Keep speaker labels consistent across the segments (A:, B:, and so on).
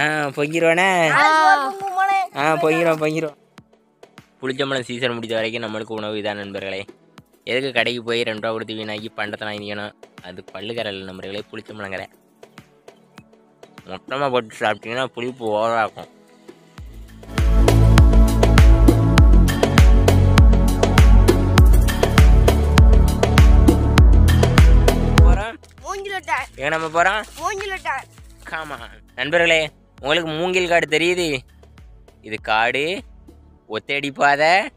A: ஆ பொங்கிடுவானே ஆ பொங்கிடும் பொங்கிடும் புளிச்சம்பழம் season முடித்த வரைக்கும் நம்மளுக்கு உணவு இதான் நண்பர்களே. எதுக்கு கடைக்கு போய் ரெண்டு ரூபா கொடுத்து வீணாக்கி பண்டத்தை வாங்கிக்கணும் அது பல்லுக்கரையில் நண்பர்களே புளிச்சம்பழங்கரை. மொத்தமாக போட்டு சாப்பிட்டீங்கன்னா புளிப்பு ஓவராக இருக்கும். எங்கே நம்ம போகிறோம் ஆமா நண்பர்களே உங்களுக்கு மூங்கில் காடு தெரியுது. இது காடு ஒத்தடி பாதை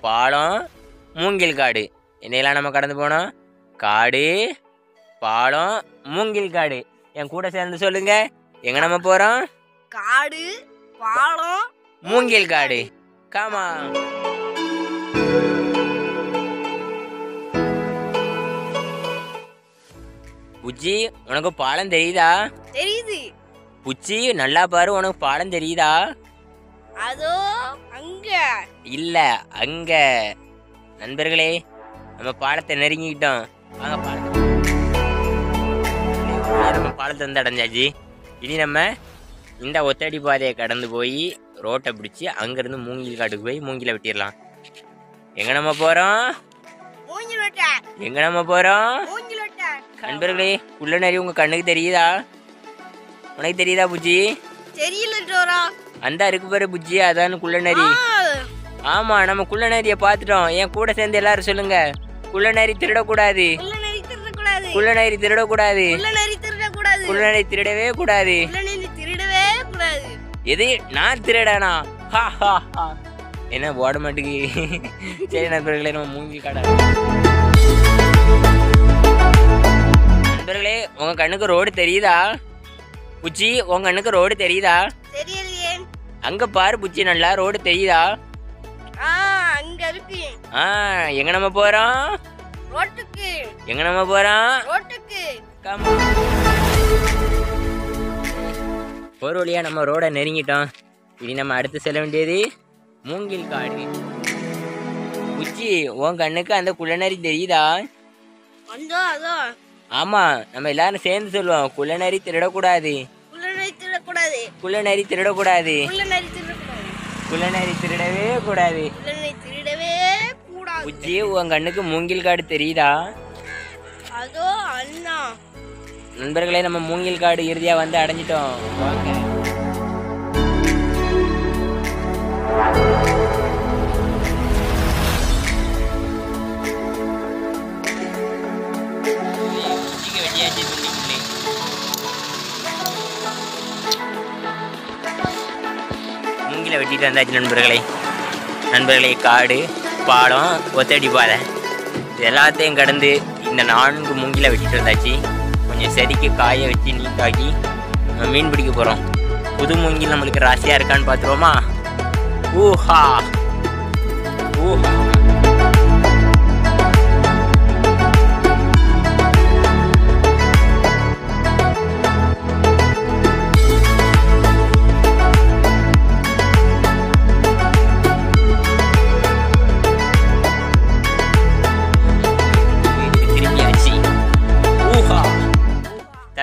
A: பாலம் மூங்கில் காடு. என்னையெல்லாம் நம்ம கடந்து போனோம்? காடு பாலம் மூங்கில் காடு. என் கூட சேர்ந்து சொல்லுங்க எங்க நம்ம போறோம்?
B: காடு பாலம்
A: மூங்கில் காடு. காமா புச்சி உனக்கு பாலம் தெரியுதா?
B: தெரியுது.
A: புச்சி நல்லா பாரு உனக்கு பாலம் தெரியுதா?
B: அதோ அங்க.
A: இல்ல அங்க. நண்பர்களே நம்ம பாலத்தை நெருங்கிக்கிட்டோம். வாங்க பாலத்தை நம்ம பாலத்தை வந்து அடைஞ்சாச்சு? இனி நம்ம இந்த ஒத்தடி பாதையை கடந்து போய் ரோட்டை பிடிச்சி அங்கேருந்து மூங்கில் காட்டுக்கு போய் மூங்கில வெட்டிடலாம். எங்க நம்ம போறோம்?
B: மூஞ்சிலட்டான்
A: எங்க நம்ம போறோம்?
B: மூஞ்சிலட்டான்
A: நண்பர்களே உள்ள நிறைய உங்க கண்ணுக்கு தெரியுதா? உனக்கு தெரியுதா புஜ்ஜி?
B: தெரியல டோரா
A: அந்த இருக்கு பாரு புஜ்ஜி அதான் குள்ளநரி. ஆமா நம்ம குள்ளநரியை பார்த்துட்டோம். என் கூட சேர்ந்து எல்லாரும் சொல்லுங்க. குள்ளநரி திருடக்கூடாது.
B: உள்ள நெறி திருடக்கூடாது.
A: குள்ளநரி திருடக்கூடாது. திருடவே கூடாது. எது? நான் திருடனா? என்ன ஓட மாட்டேங்கு சரி நண்பர்களே நம்ம மூங்கி கடை உங்க கண்ணுக்கு ரோடு தெரியுதா? புச்சி உங்க கண்ணுக்கு ரோடு தெரியுதா?
B: தெரியலையே.
A: அங்க பாரு புச்சி நல்லா ரோடு தெரியுதா?
B: ஆ அங்க இருக்கு.
A: ஆ எங்க நம்ம போறோம்?
B: ரோட்டுக்கு.
A: எங்க நம்ம போறோம்?
B: ரோட்டுக்கு.
A: ஒரு வழியா நம்ம ரோட நெருங்கிட்டோம். இனி நம்ம அடுத்து செல்ல வேண்டியது மூங்கில் காடு. உச்சி உன் கண்ணுக்கு அந்த குள்ளநரி தெரியுதா?
B: அதோ.
A: ஆமா நம்ம எல்லாரும் சேர்ந்து சொல்லுவோம் குள்ளநரி திருடக்கூடாது.
B: உள்ள நெறி திருடக்கூடாது.
A: குள்ளநரி திருடக்கூடாது. குள்ளநரி திருடவே கூடாது.
B: உள்ள நெறி திருடவே கூடாது.
A: உச்சி உன் கண்ணுக்கு மூங்கில் காடு தெரியுதா?
B: அதோ அண்ணா.
A: நண்பர்களே நம்ம மூங்கில் காடு இறுதியா வந்து அடைஞ்சிட்டோம். வாங்க. மூங்கில வெட்டிட்டு வந்தாச்சு நண்பர்களே. நண்பர்களே காடு பாலம் ஒத்தடி பாதை. இது எல்லாத்தையும் கடந்து இந்த நான்கு மூங்கில வெட்டிட்டு வந்தாச்சு. கொஞ்சம் செடிக்கு காய வச்சு நீட்டாக்கி நம்ம மீன் பிடிக்க போகிறோம் புது மூங்கில் நம்மளுக்கு ராசியாக இருக்கான்னு பார்த்துருவோமா? ஊஹா! ஊஹா!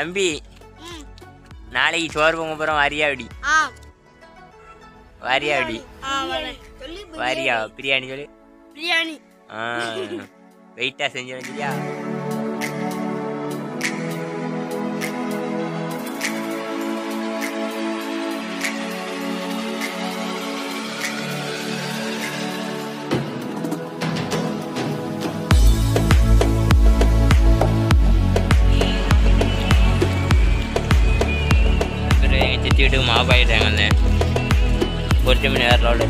A: தம்பி. நாளைக்கு சோறு பொங்க போகிறோம் வாரியா அப்படி
B: ஆ
A: வாரியா பிரியாணி. சொல்லு.
B: பிரியாணி.
A: ஆ வெயிட்டாக செஞ்சு வந்துட்டியா சித்தி வீட்டுக்கு மாவு பாக்கிட்டாங்க வந்தேன் ஒரு மணி நேரம் ரோடு